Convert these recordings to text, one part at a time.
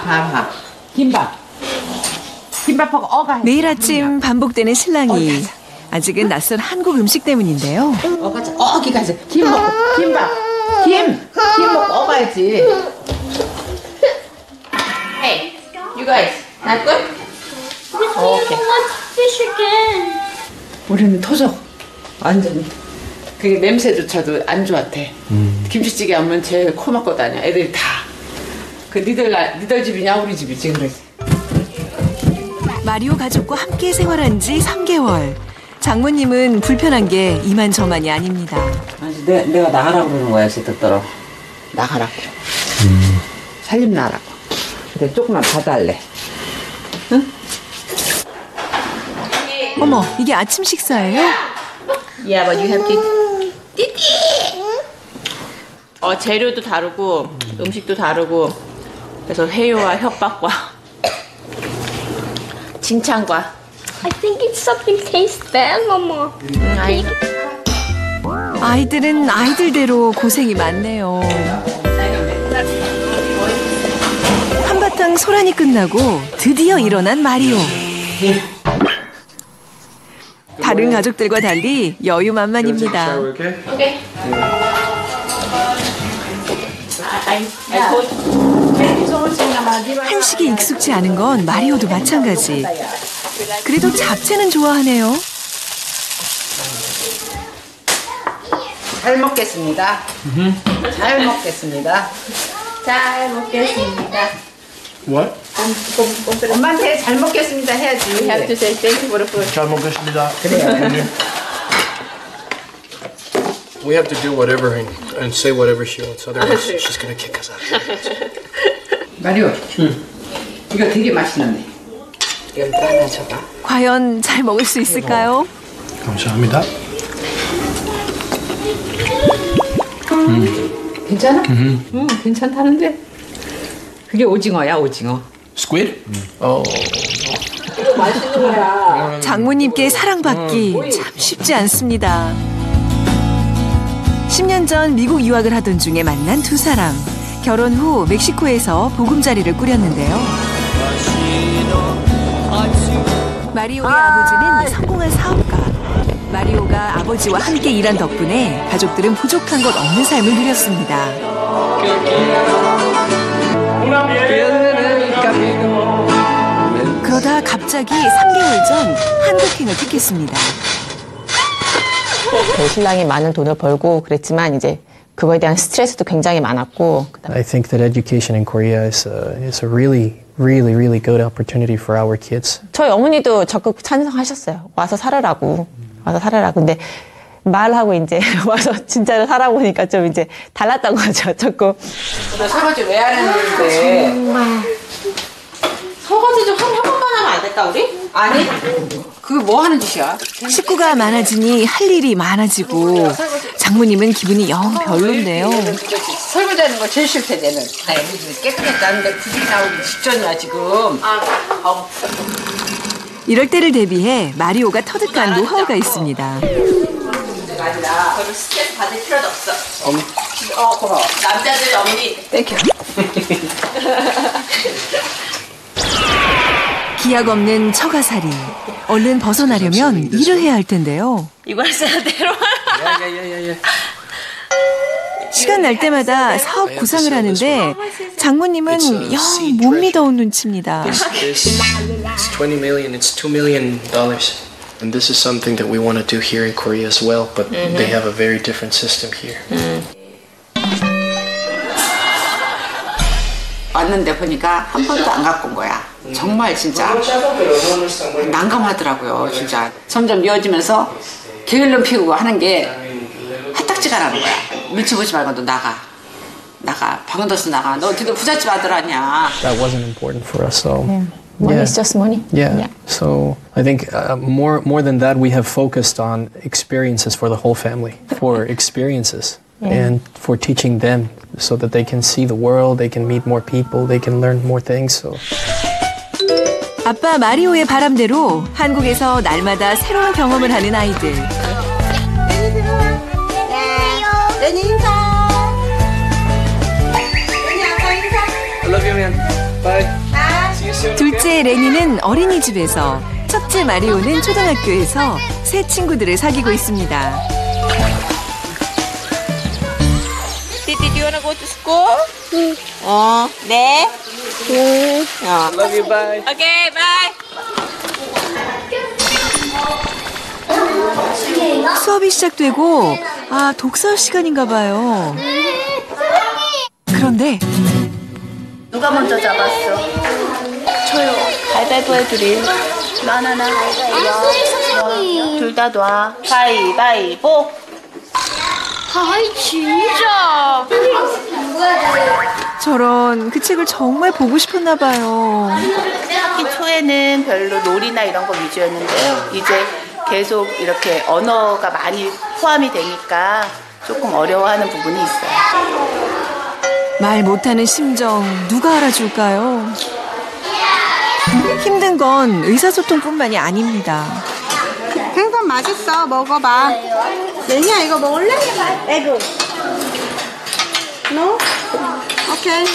파, 파, 파. 김밥. 김밥하고 어가. 해. 매일 아침 반복되는 신랑이 아직은 낯선 한국 음식 때문인데요. 어가자. 어기 가자. 김 먹고 김밥. 김. 김 먹고 어가야지. Hey, you guys. Not good? Okay. fish again. 우리는 토속. 완전히. 그게 냄새조차도 안 좋았대. 김치찌개 하면 제일 코 막고 다녀. 애들이 다. 그 니들 나 니들 집이냐? 우리 집이지 그래. 마리오 가족과 함께 생활한 지 3개월. 장모님은 불편한 게 이만저만이 아닙니다. 아니 내, 내가 나가라고 그러는 거야 쟤들더러 나가라고. 살림 나라고. 근데 조금만 받아할래 어머, 이게 아침 식사예요? Yeah, but you have to 띠띠! 어 재료도 다르고 음식도 다르고 그래서 회유와 협박과 칭찬과 I think it's something tastes bad, Mama. 음, 아이 아이들은 아이들대로 고생이 많네요. 한바탕 소란이 끝나고 드디어 일어난 마리오. 다른 가족들과 달리 여유만만입니다. 오케이 한식이 익숙지 않은 건 마리오도 마찬가지. 그래도 잡채는 좋아하네요. 잘 먹겠습니다 잘 먹겠습니다 잘 먹겠습니다 What? 엄마한테 잘 먹겠습니다 해야지 We have to say thank you for the food. 잘 먹겠습니다. We have to do whatever and, and say whatever she wants. Otherwise, she's gonna kick us out. 마리오 이거 되게 맛있는데 이거 하나 줘봐 과연 잘 먹을 수 있을까요? 감사합니다. 괜찮아? 응 괜찮다는데 그게 오징어야 오징어 Squid? Oh. 장모님께 사랑받기 참 쉽지 않습니다. 10년 전 미국 유학을 하던 중에 만난 두 사람. 결혼 후 멕시코에서 보금자리를 꾸렸는데요. 마리오의 아버지는 성공한 사업가. 마리오가 아버지와 함께 일한 덕분에 가족들은 부족한 것 없는 삶을 누렸습니다. 그러다 갑자기 3개월 전 한국행을 택했습니다. 저희 신랑이 많은 돈을 벌고 그랬지만 이제 그거에 대한 스트레스도 굉장히 많았고 I think that education in Korea is a, is a really, really, really good opportunity for our kids. 저희 어머니도 적극 찬성하셨어요. 와서 살으라고 와서 살으라고 근데 말하고 이제 와서 진짜로 살아보니까 좀 이제 달랐던 거죠. 조금 너 설거지 왜안 했는데 설거지 좀 한 번만 하면 안 될까 우리? 아니 그게 뭐 하는 짓이야? 식구가 많아지니 할 일이 많아지고 장모님은 기분이 영 별론데요. 설거지하는 거 제일 싫대 내는. 집이 깨끗하지 않은데 굳이 나오기 직전이야 지금. 아, 이럴 때를 대비해 마리오가 터득한 노하우가 있습니다. 별로 스트레스 받을 필요도 없어. 어 고마워. 남자들 어머니 기약 없는 처가살이. 얼른 벗어나려면 일을 해야 할 텐데요. 이걸 써야 돼요. 시간 날 때마다 사업 구상을 하는데 장모님은 영 못 믿어온 눈치입니다. This, this, it's 20 million. It's 2 million dollars. And this is something that we want to do here in Korea as well, but they have a very different system here. 왔는데 보니까 한 번도 안 갖고 온 거야 정말 진짜 난감하더라고요 진짜 점점 미워지면서 게을름 피우고 하는 게 화딱지가 나는 거야 눈치 보지 말고 너 나가 나가 방언더스 나가 너 어떻게 부잣집 아들 아니야 That wasn't important for us, so. Money Yeah. is just money. Yeah. So I think uh, more more than that, we have focused on experiences for the whole family, for experiences, and for teaching them so that they can see the world, they can meet more people, they can learn more things. So 아빠 마리오의 바람대로 한국에서 날마다 새로운 경험을 하는 아이들. I love you, man. 둘째 레니는 어린이집에서, 첫째 마리오는 초등학교에서 새 친구들을 사귀고 있습니다. Wanna go to school? 어, 네. 어. Love you, bye. Okay, bye. 수업이 시작되고, 아, 독서 시간인가 봐요. 그런데 누가 먼저 잡았어? 저요. 가위바위보 해드릴. 나나나. 둘다 놔. 가위바위보. 아이 진짜. 저런 그 책을 정말 보고 싶었나 봐요. 학기 초에는 별로 놀이나 이런 거 위주였는데요. 이제 계속 이렇게 언어가 많이 포함이 되니까 조금 어려워하는 부분이 있어요. 말 못하는 심정 누가 알아줄까요? 힘든 건 의사소통뿐만이 아닙니다. 생선 맛있어 먹어봐 레니야 이거 먹을래? 에그 너? 오케이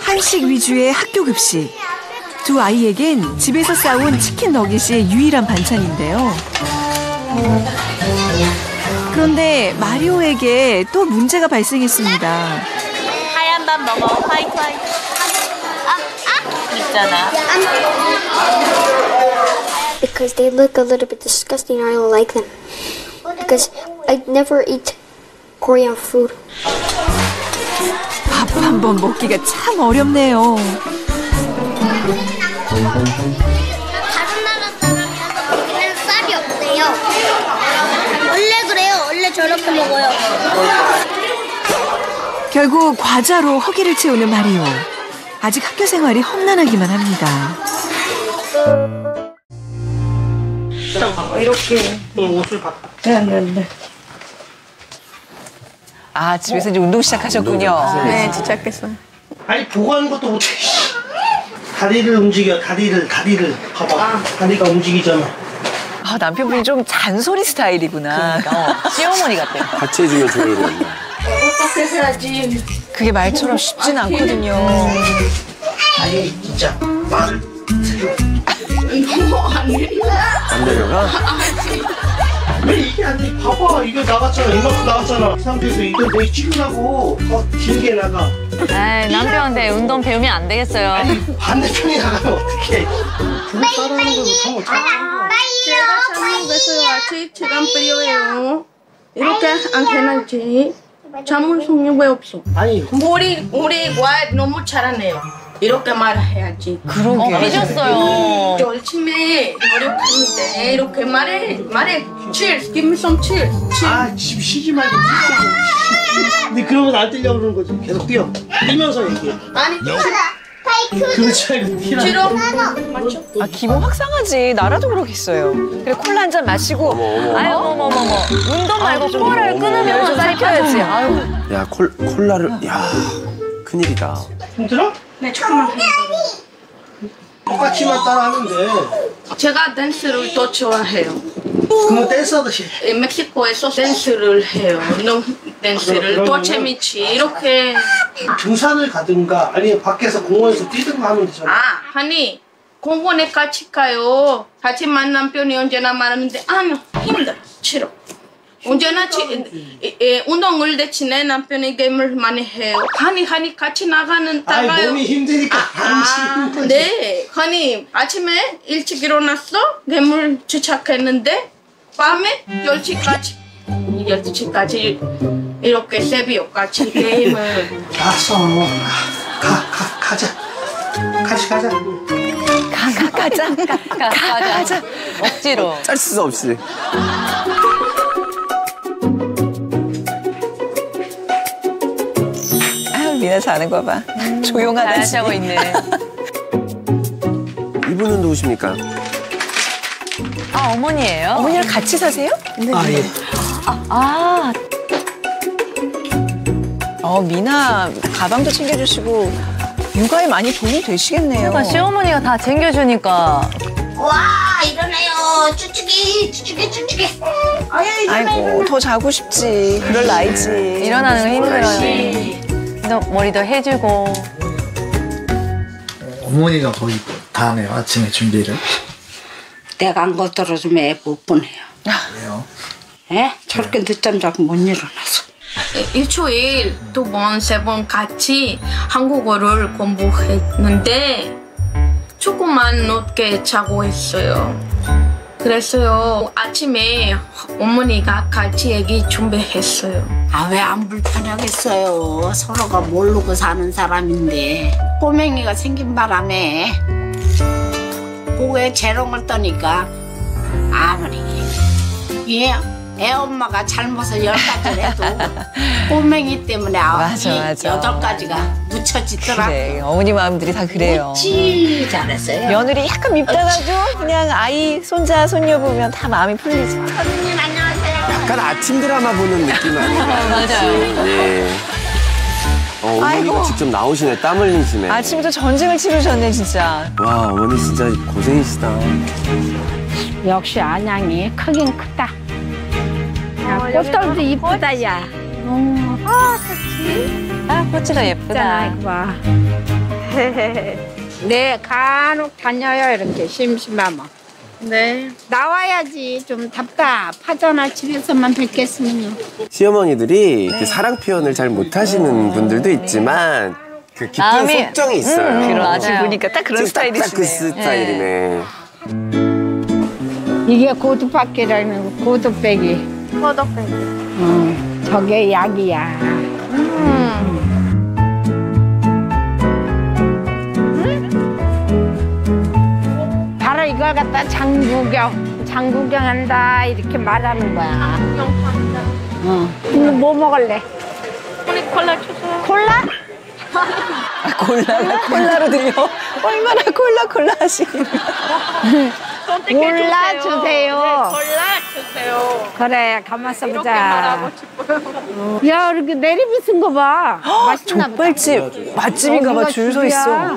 한식 위주의 학교 급식. 두 아이에겐 집에서 싸온 치킨 너깃이 유일한 반찬인데요. 그런데 마리오에게 또 문제가 발생했습니다. 하얀 밥 먹어. 화이트 화이트. 있잖아. Because they look a little bit disgusting. I don't like them. Because I never eat Korean food. 밥 한 번 먹기가 참 어렵네요. 다른 나라 사람이라서 여기는 쌀이 없대요. 원래 그래요. 원래 저렇게 먹어요. 결국 과자로 허기를 채우는 마리오. 아직 학교 생활이 험난하기만 합니다. 아 집에서 이제 운동 시작하셨군요. 네 시작했어요 아니 보고 하는 것도 못해. 씨. 다리를 움직여 다리를 다리를 봐봐 다리가 움직이잖아. 아, 남편분이 좀 잔소리 스타일이구나. 어, 시어머니 같아요. 같이 해주면 좋을 텐데. 그게 말처럼 쉽진 않거든요. 아니 진짜 말 을안 내려가? 왜 이게 안 돼? 봐봐 이거 나갔잖아. 이만큼 나갔잖아. 이 상태에서 이거 내 찍으라고. 더 길게 나가. 에이, 남편한테 운동 배우면 안 되겠어요. 아니 반대편이 나가면 어떡해. 그거 따라하는 거 정말 잘 제가 잘못했어요. 아직 시간 필요해요. 이렇게 안 해놨지. 자문성이 왜 없어. 아니 우리 우리 와 너무 잘하네요 이렇게 말해야지 그러게. 어, 삐졌어요. 열심히 노력하는데 이렇게 말해 말해 cheers give me some cheers 아집 쉬지 말고 뛰어 근데 그러면 안 뛰려고 그러는 거지 계속 뛰어 뛰면서 얘기해 아니 그렇지 말고 뛰라 뒤로 맞죠? 아, 기분 확상하지. 나라도 그러겠어요. 그래, 콜라 한 잔 마시고. 아유, 어머머머. 운동 말고 코어를 끊으면 살펴야지. 아유. 야, 콜, 콜라를, 야, 큰일이다. 힘들어? 네 조금만 똑같이만 따라하면 돼 제가 댄스를 더 좋아해요. 그러면 댄스 하듯이. 이 멕시코에서 댄스를 해요. 너무 댄스를. 더 그러면은- 재밌지. 이렇게. 등산을 가든가 아니면 밖에서 공원에서 뛰든가 하면 되잖아. 아 아니 공원에 같이 가요. 같이 만난 편이 언제나 말하는데 아니요. 힘들어. 싫어 언제나 에, 운동을 대신에 남편이 게임을 많이 해요. 아니 아니 같이 나가는 따라요? 몸이 힘드니까 힘든 거지. 네, 아니 아침에 일찍 일어났어? 괴물 주착했는데 밤에 10시까지 10시까지 이렇게 새벽까지 게임을. 알았어 가, 가, 가자. 같이 가자. 가, 가자. 가, 가자. 억지로. 짤 수 없이. 아유, 미나 자는 거 봐. 조용하다. 잘하시 하고 있네. 이분은 누구십니까? 아, 어머니예요? 어머니랑 같이 사세요? 아예 아, 어, 미나 가방도 챙겨주시고 육아에 많이 도움이 되시겠네요. 그러니까 시어머니가 다 챙겨주니까. 와 일어나요. 추추기 추추기 추추기. 아이고, 더 자고 싶지. 그럴 나이지. 일어나는 거 힘들어요. 너 머리도 해주고. 어머니가 거의 다 하네요 아침에 준비를 내가 안 거 들어주면 못 보내요. 왜요? 에? 저렇게 늦잠 자고 못 일어나서. 일주일 두 번, 세 번 같이 한국어를 공부했는데 조금만 늦게 자고 있어요. 그래서요 아침에 어머니가 같이 얘기 준비했어요. 아 왜 안 불편하겠어요. 서로가 모르고 사는 사람인데 꼬맹이가 생긴 바람에 고에 재롱을 떠니까 아무리 얘 애 엄마가 잘못을 열 가지를 해도 꼬맹이 때문에 아홉 맞아, 맞아. 여덟 가지가 묻혀지더라고. 그래, 어머니 마음들이 다 그래요. 어찌 잘했어요. 며느리 약간 밉다가도 그냥 아이, 손자, 손녀 보면 다 마음이 풀리지. 선생님 안녕하세요. 약간 아침 드라마 보는 느낌 아니에요? 맞아요. 예. 어, 어머니가 아이고. 직접 나오시네. 땀 흘리시네. 아침부터 전쟁을 치르셨네, 진짜. 와, 어머니 진짜 고생이시다. 역시 안양이 크긴 크다. 야, 꽃들도 이쁘다, 야. 어, 아, 그치. 아, 꽃이가 예쁘다. 이거 봐. 네, 간혹 다녀요, 이렇게 심심하면. 네. 나와야지. 좀 답답하잖아, 집에서만 뵙겠으면요. 시어머니들이 이렇게 사랑 표현을 잘 못하시는 분들도 있지만 그 깊은 마음이- 속정이 있어요. 음, 그럼 아침 보니까 딱 그런 그 스타일이시네. 스타일이네. 이게 고두박기라는 거, 고두빼기. 고독해. 응, 저게 약이야. 바로 이걸 갖다 장구경, 장구경한다 이렇게 말하는 거야. 어. 근데 뭐 먹을래? 콜라 주세요. 콜라? 아, 콜라가 콜라로 들려? 얼마나 콜라 콜라 하시는 콜라 주세요. 네, 콜라 주세요. 그래, 가만있어 이렇게 보자. 말하고 싶어요. 야, 이렇게 내리비쓴 거 봐. 맛있나. 족발집 맛집인가 봐, 줄 서. 있어.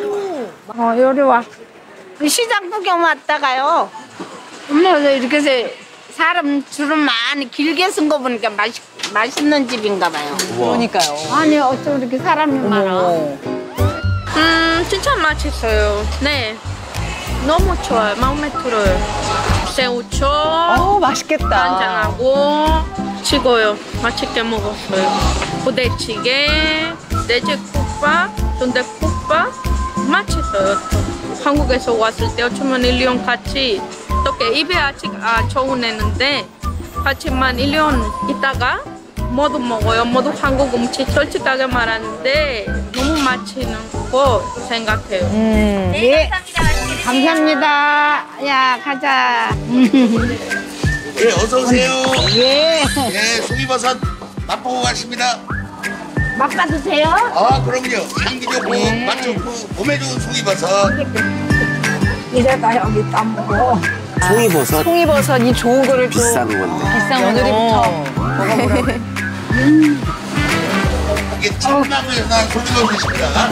어, 요리 와. 시장 구경 왔다가요. 엄마 이렇게 해서 사람 줄은 많이 길게 쓴 거 보니까 맛있, 맛있는 집인가 봐요. 그러니까요. 아니, 어쩜 이렇게 사람이 많아. 음, 진짜 맛있어요. 네. 너무 좋아요. 마음에 들어요. 새우초. 어, 맛있겠다. 간장하고 치고요. 맛있게 먹었어요. 부대찌개, 돼지국밥, 순대국밥 맛있어요. 또. 한국에서 왔을 때 어쩌면 1년 같이 어떻게 입에 아직 아, 좋은 애는데 같이만 1년 있다가 모두 먹어요. 모두 한국 음식 솔직하게 말하는데 맛있는 거 생각해요. 음. 네. 감사합니다. 야, 가자. 예, 어서 오세요. 예. 예, 송이버섯 맛보고 가십니다. 맛봐도 돼요? 아, 그럼요. 향기 좋고 네. 맛 좋고 몸에 좋은 송이버섯. 이래가 여기 따먹고. 송이버섯 송이버섯 이 좋은 거를 또 비싼 건데. 비싼 며느리부터 먹어보라고. 이 게 찐나무에서 난 송이버섯입니다.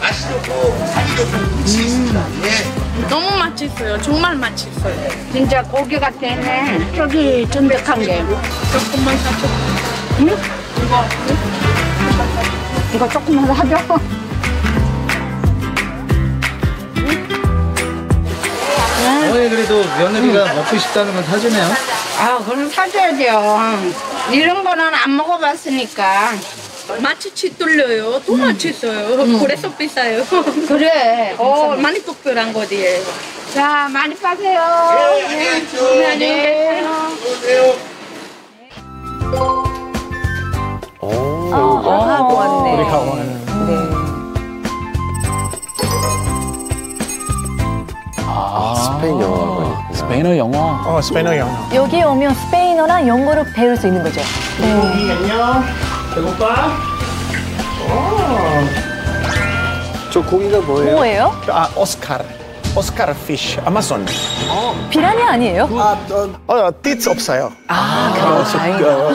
맛이 좋고 향이 좋고 운치 있습니다. 예. 너무 맛있어요. 정말 맛있어요. 진짜 고기 같아네. 저기 쫀득한 게. 조금만 사줘. 응? 이거. 이거 조금만 사줘. 어머니 그래도 며느리가 먹고 싶다는 건 사주네요 아, 그럼 사줘야죠. 이런 거는 안 먹어봤으니까. 맛이 짙뚫려요. 또 맛있어요. 그래서 비싸요. 그래. 어, 많이 특별한 거지요. 자, 많이 파세요. 예, 안녕히 계십시오. 네, 안녕히 계세요. 오세요. 어, 하고 왔네. 우리 가원. 아, 스페인 영화가 스페인어 영화. 어, 스페인어 영어. 여기 오면 스페인어랑 영어를 배울 수 있는 거죠. 고기 안녕. 배고파? 저 고기가 뭐예요? 뭐예요? 아, 오스카르. 오스카르 피쉬. 아마존. 비라니 아니에요? 아, 어, 어, 띠츠 없어요. 아, 그럼 다행이다.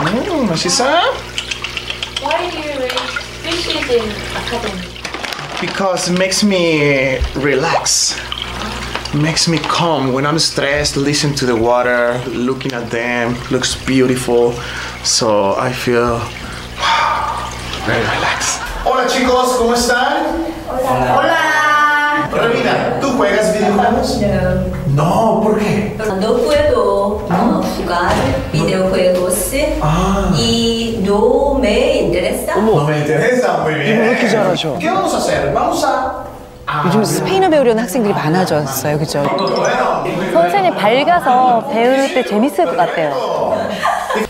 음, 맛있어요? Why do you raise fishes in academy? Because it makes me relax. makes me calm when I'm stressed. Listen to the water, looking at them, looks beautiful. So I feel very relaxed. Hola chicos, ¿cómo están? Hola. Hola. Romina, ¿tú juegas videojuegos? No. No, ¿por qué? No puedo ¿No? jugar videojuegos ah. y no me interesa. No me interesa, muy bien. ¿Qué vamos a hacer? Vamos a 요즘 스페인어 배우려는 학생들이 많아졌어요, 그죠? 선생님 밝아서 배울 때 재밌을 것 같아요.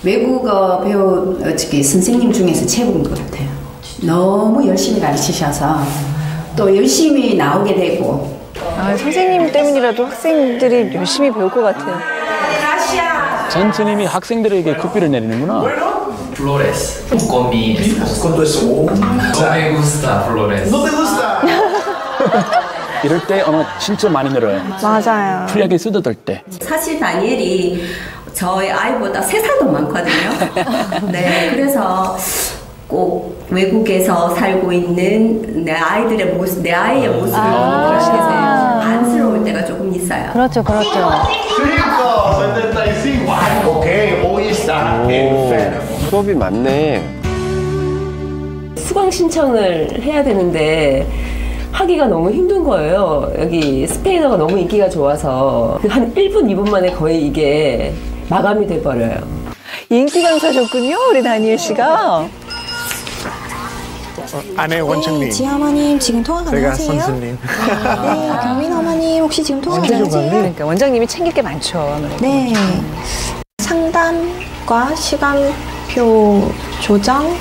외국어 배우 어떻게 선생님 중에서 최고인 것 같아요. 너무 열심히 가르치셔서 또 열심히 나오게 되고 아, 선생님 때문이라도 학생들이 열심히 배울 것 같아요. 선생님이 학생들에게 급비를 내리는구나. Esposa. Con tu esposa. No me gusta flores. No te gusta. 이럴 때 언어 진짜 많이 늘어요. 맞아요. 프리하게 수다 떨 때. 사실 다니엘이 저희 아이보다 세 살 더 많거든요. 네, 그래서 꼭 외국에서 살고 있는 내 아이들의 모습, 내 아이의 모습을 보고 그러시면서 안쓰러울 때가 조금 있어요. 그렇죠, 그렇죠. 575. Ay, ok, hoy está enfermo. 수업이 많네. 수강 신청을 해야 되는데 하기가 너무 힘든 거예요. 여기 스페인어가 너무 인기가 좋아서 그 한 1분, 2분 만에 거의 이게 마감이 돼버려요. 인기 강사셨군요, 우리 다니엘 씨가. 아내 원장님. 지아마님 지금 통화 제가 가능하세요? 선생님. 네, 경민 어머님 혹시 지금 통화 가능하세요? 그러니까 원장님이 챙길 게 많죠. 아무래도. 네. 상담과 시간표 조정,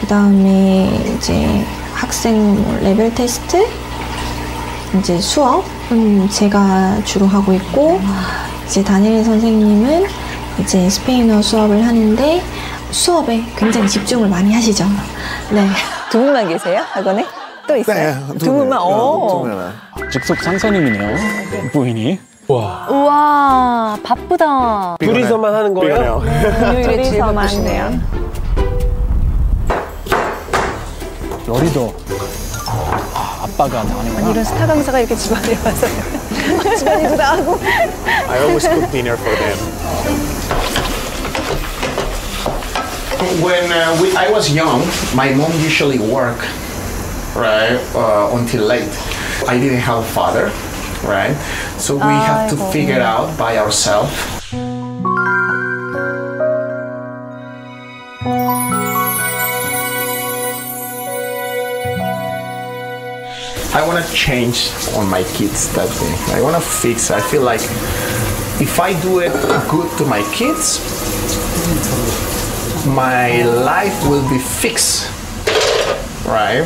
그 다음에 이제 학생 뭐 레벨 테스트, 이제 수업은 제가 주로 하고 있고, 이제 다니엘 선생님은 이제 스페인어 수업을 하는데 수업에 굉장히 집중을 많이 하시죠. 네. 두 분만 계세요? 학원에? 또 있어요? 두 분만? 오. 직속 상사님이네요. 부인이. 와. 우와, 바쁘다. 둘이서만 하는 거예요? 금요일에 제일 둘이서만 바쁘시네요. 요리도. 아, 아빠가 아니, 나오는구나. 이런 스타 강사가 이렇게 집안에 와서 집안일도 다 하고. I always cook dinner for them. When uh, we, I was young, my mom usually worked, right, uh, until late. I didn't have a father, right? So we have to 아이고. figure it out by ourselves. I want to change on my kids that way. I want to fix. I feel like if I do it good to my kids, my life will be fixed, right?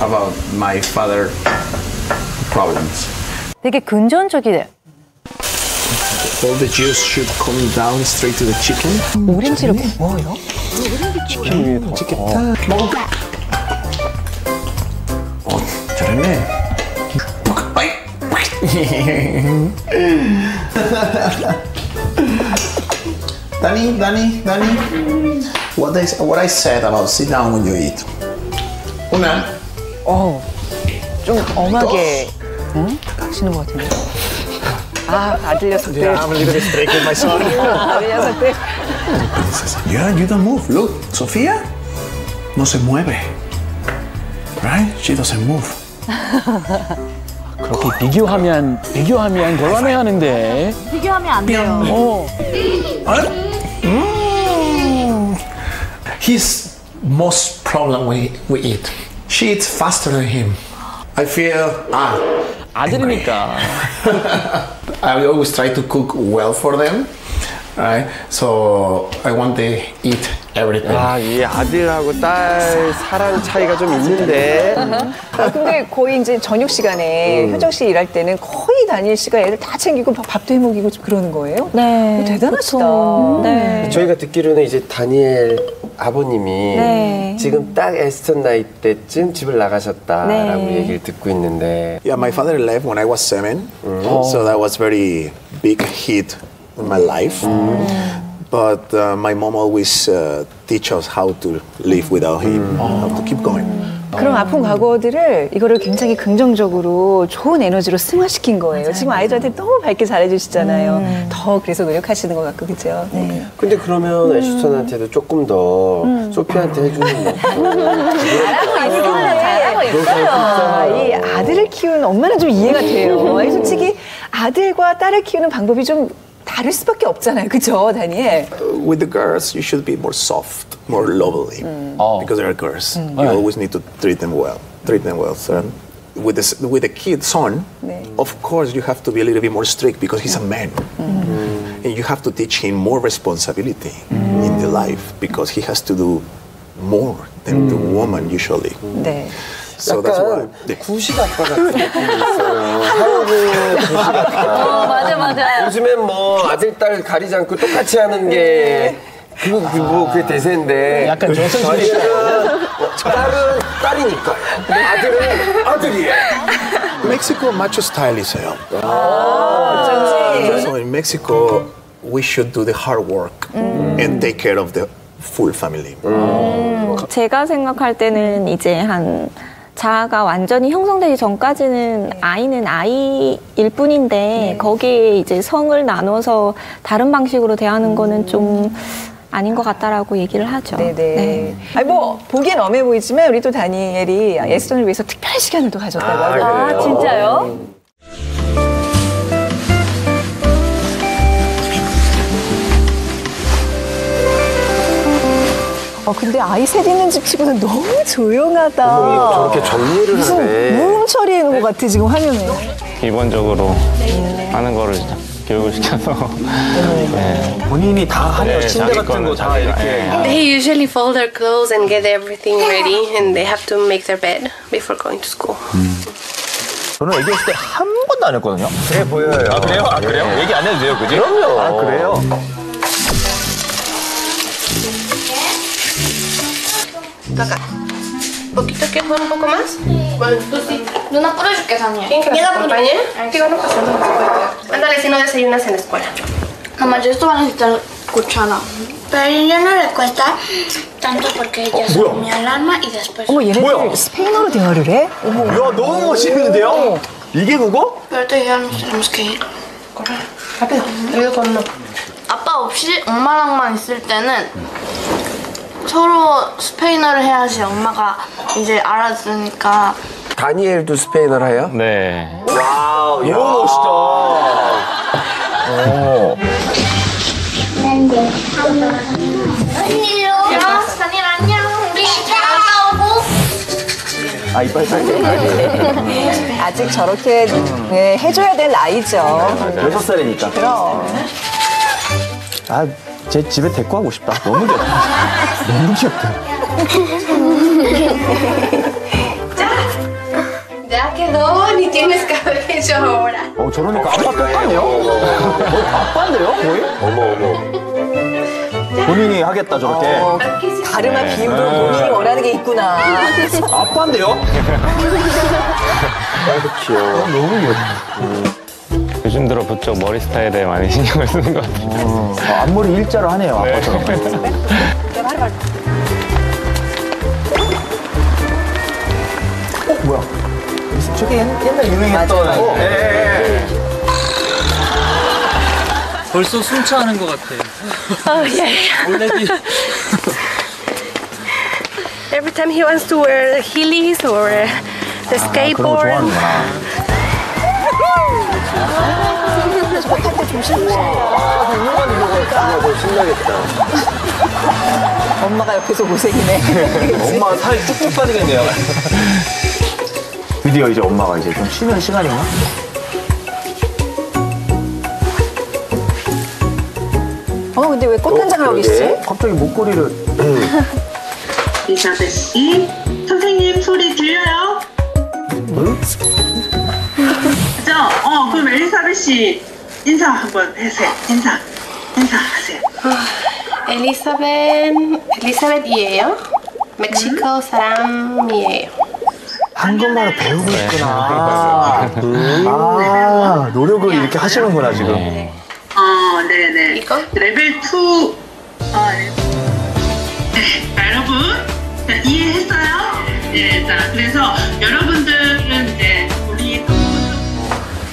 About my father problems. 되게 근전적이에요. All the juice should come down straight to the chicken. 오렌지를 구워요? 치킨 위에 더. 맛있겠다. 먹어. 어, Danny, Danny, Danny. What I, what I said about sit down when you eat. Una. 어, 좀 엄하게 응? 하시는 것 같은데. 아, 아들 녀석들. Yeah, I'm a little bit strict with my son. 아들 녀석들. Yeah, you don't move. Look, Sofía no se mueve. Right? She doesn't move. 그렇게 비교하면 비교하면 곤란해하는데. 비교하면 안 돼요. 어. Mm. His most problem we, we eat. She eats faster than him. I feel ah. 아들이니까. I always try to cook well for them. Right? So I want they eat everything. 아, 이 아들하고 딸 사랑 차이가 좀 있는데. 아, 근데 거의 이제 저녁 시간에 음. 효정 씨 일할 때는 거의 다니엘 씨가 애들 다 챙기고 밥- 밥도 해 먹이고 좀 그러는 거예요? 네. 대단하시다. 네. 저희가 듣기로는 이제 다니엘 아버님이 네. 지금 딱 에스턴 나이 때쯤 집을 나가셨다라고 네. 얘기를 듣고 있는데. Yeah, my father left when I was seven, Oh. so that was very big hit in my life. But uh, my mom always uh, teach us how to live without him, how to keep going. 그런 아픈 과거들을 이거를 굉장히 긍정적으로 좋은 에너지로 승화시킨 거예요. 지금 아이들한테 너무 밝게 잘해주시잖아요. 더 그래서 노력하시는 것 같고 그죠? 네. 근데 그러면 애슈턴한테도 조금 더 소피한테 해주는 뭐. 잘하고 있어요. 이 아들을 키우는 엄마는 좀 이해가 돼요. 솔직히 아들과 딸을 키우는 방법이 좀 다를 수밖에 없잖아요. 그죠, 다니엘? With the girls, you should be more soft, more lovely, because they are girls. You always need to treat them well. Treat them well. So, with the s- with the kid son, of course, you have to be a little bit more strict because he's a man, and you have to teach him more responsibility in the life because he has to do more than the woman usually. 네. So that's why. 약간 구식 아빠 같은 느낌이 있어요. 한국 구식 아빠. 어, 맞아, 맞아. 요즘엔 뭐 아들 딸 가리지 않고 똑같이 하는 게 그거 그 뭐 그게 대세인데. 약간 조선시대 저희는 딸은 딸이니까 아들은 아들이에요. Mexico macho style 있어요. So in Mexico, we should do the hard work and take care of the full family. 제가 생각할 때는 이제 한 자아가 완전히 형성되기 전까지는 아이는 아이일 뿐인데 거기에 이제 성을 나눠서 다른 방식으로 대하는 거는 좀 아닌 것 같다라고 얘기를 하죠. 네네. 아니 뭐 보기엔 엄해 보이지만 우리 또 다니엘이 에스턴을 위해서 특별한 시간을 또 가졌다고 하죠. 그래요? 진짜요? 어 근데 아이 셋 있는 집 치고는 너무 조용하다. 어머, 저렇게 정리를 무슨 하네. 무음 처리해 놓은 것 같아 지금 화면에. 기본적으로 하는 거를 교육을 시켜서 네. 본인이 다 하네요. 네, 침대 자기 같은 거는 거 다 자기가, 이렇게. 예. They usually fold their clothes and get everything ready, and they have to make their bed before going to school. 저는 애기였을 때 한 번도 안 했거든요. 그래 보여요. 아 그래요? 아 그래요? 얘기 안 해도 돼요, 그지? 그럼요. 아 그래요? Acá. ¿Poquito que fue un poco más? Bueno, tú sí. 누나 뿌려줄게 다니엘. ¿Quién que me acompañe? Digo, no pasa nada. Ándale, si no desayunas en la escuela. Mamá, yo esto van a necesitar cuchara. Pero ella no le cuesta tanto porque ella se mi alarma y después. 어머 얘네들 스페인어로 대화를 해? 어머. 야 너무 멋있는데요? 이게 그거? Pero ahorita ya nos tenemos que ir. Rápido, rápido con uno. 아빠 없이 엄마랑만 있을 때는 서로 스페인어를 해야지 엄마가 이제 알아들으니까 다니엘도 스페인어를 해요? 네. wow, 너무 멋있다. 오. 안녕 다니엘 안녕 우리 갔다 오고 아 이빨. 아직 저렇게 네, 해줘야 될 나이죠. 여섯 살이니까. 그럼. 아, 제 집에 데리고 가고 싶다. 너무 귀엽다. 너무 귀엽다. Ya quedó, ni tienes cabello ahora. 어, 저러니까 아빠 똑같네요? 거의 아빠인데요, 거의? 어머, 어머. 본인이 하겠다, 저렇게. 어, 다름한 네. 비유로 네. 본인이 원하는 게 있구나. 아빠인데요? 아이고, 귀여워. 너무 귀엽다. 요즘 들어 부쩍 머리 스타일에 많이 신경을 쓰는 것 같아요. 어, 앞머리 일자로 하네요, 아빠처럼. 어, 뭐야? 저게 옛- 옛날 유명했던. 어, 예, 예, 예. 벌써 숨차는 것 같아. 원래도 Every time he wants to wear the heelys or the 그런 거 skateboard. 좋아하는구나. 신나겠다. 엄마가 옆에서 고생이네. 엄마가 살이 쭉쭉 빠지겠네요. 드디어 이제 엄마가 이제 좀 쉬는 시간인가? 어, 근데 왜 꽃단장을 하고 계시지? 갑자기 목걸이를. 이사벨 씨, 선생님 소리 들려요? 그죠? 어, 그럼 엘리사벳 씨 인사 한번 해주세요. 인사, 인사하세요. Elizabeth, Elizabeth이에요. 멕시코 사람이에요. 한국말을 배우고 있구나. 아, 노력을 이렇게 하시는구나, 지금. 어, 네네. 이거? 레벨 2. 아, 네. 네, 여러분, 자, 이해했어요? 네, 자, 그래서 우리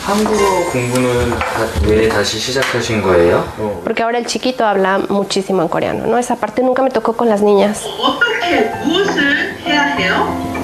한국어 공부는 다, 왜 다시 시작하신 거예요? Porque ahora el chiquito habla muchísimo en coreano, ¿no? Esa parte nunca me tocó con las niñas. 어떻게 무엇을 해야 해요?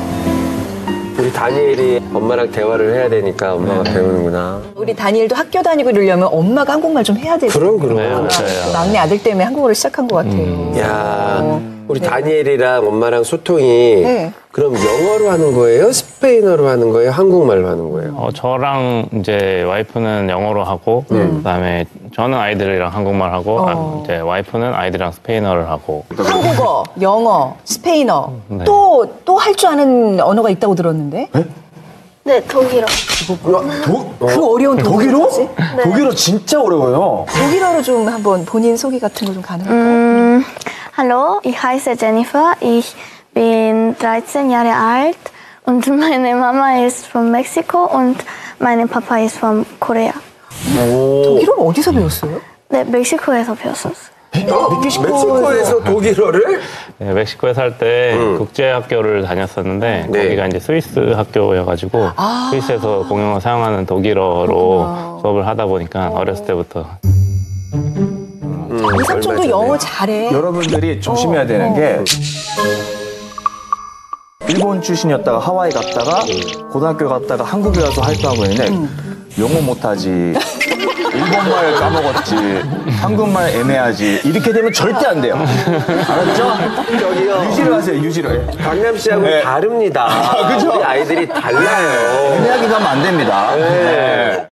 우리 다니엘이 엄마랑 대화를 해야 되니까 엄마가 배우는구나. 우리 다니엘도 학교 다니고 이러려면 엄마가 한국말 좀 해야 되고. 그럼 그럼. 또 막내 아들 때문에 한국어를 시작한 것 같아요. 야, 우리 다니엘이랑 엄마랑 소통이 네. 그럼 영어로 하는 거예요? 스페인어로 하는 거예요? 한국말로 하는 거예요? 어, 저랑 이제 와이프는 영어로 하고 그다음에 저는 아이들이랑 한국말 하고 아, 이제 와이프는 아이들이랑 스페인어를 하고 한국어, 영어, 스페인어. 네. 또, 또 할 줄 아는 언어가 있다고 들었는데? 네, 독일어. 도, 그 어려운 독일어? 독일어지? 독일어 진짜 어려워요. 독일어로 좀 한번 본인 소개 같은 거 좀 가능할까요? Mm, hallo, ich heiße Jennifer. Ich bin 13 Jahre alt und meine Mama ist von Mexiko und mein Papa ist von Korea. 독일어 어디서 배웠어요? 네, 멕시코에서 배웠어요. 멕시코에서 독일어를? 네, 멕시코에 살 때 국제 학교를 다녔었는데 거기가 이제 스위스 학교여가지고 스위스에서 공용어 사용하는 독일어로 수업을 하다 보니까 어렸을 때부터 우리 삼촌도 영어 잘해. 여러분들이 조심해야 되는 게 일본 출신이었다가 하와이 갔다가 고등학교 갔다가 한국에 와서 활동하고 있는데 영어 못하지 일본말 까먹었지 한국말 애매하지 이렇게 되면 절대 안 돼요 알았죠? 저기요. 유지를 하세요 유지를 강남 씨하고 네. 다릅니다. 아, 그죠? 우리 아이들이 달라요. 애매하게 가면 안 됩니다 네. 네.